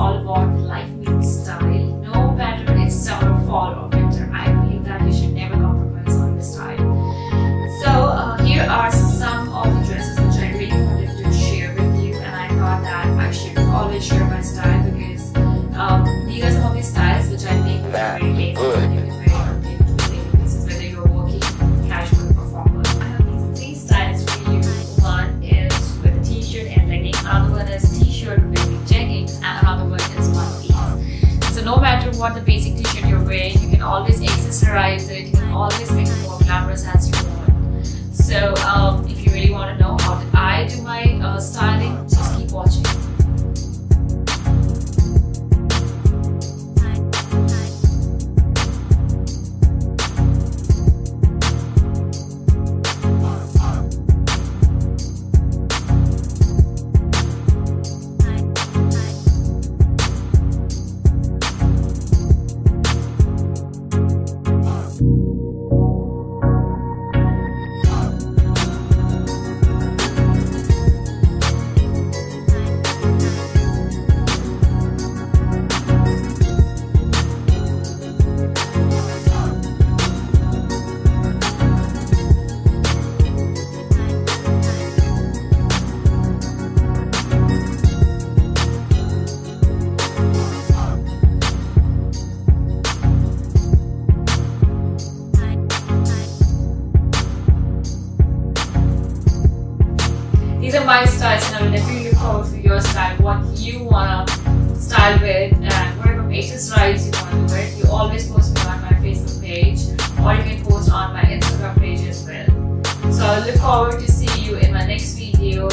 all about life meets style. No matter it's summer, fall, or winter, I believe that you should never compromise on your style. So uh, here are some of the dresses which I really wanted to share with you, and I thought that I should always share my style because um, these are some of the styles which I think which are very basic what the basic t-shirt you're wearing, you can always accessorize it. You can always make it more glamorous as you want. So um, if you really want to know how I do my uh, styling, just keep watching. These are my styles and I will definitely look forward to your style, what you wanna style with and whatever accessories you wanna do it. You always post me on my Facebook page or you can post on my Instagram page as well. So I look forward to see you in my next video.